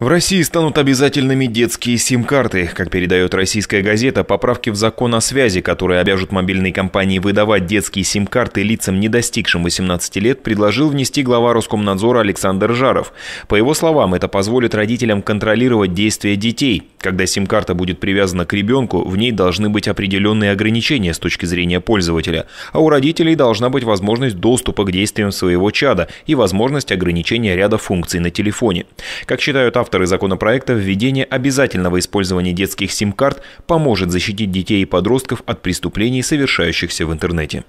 В России станут обязательными детские сим-карты. Как передает российская газета, поправки в закон о связи, которые обяжут мобильные компании выдавать детские сим-карты лицам, не достигшим 18 лет, предложил внести глава Роскомнадзора Александр Жаров. По его словам, это позволит родителям контролировать действия детей. Когда сим-карта будет привязана к ребенку, в ней должны быть определенные ограничения с точки зрения пользователя, а у родителей должна быть возможность доступа к действиям своего чада и возможность ограничения ряда функций на телефоне. Как считают авторы, законопроекта введение обязательного использования детских сим-карт поможет защитить детей и подростков от преступлений, совершающихся в интернете.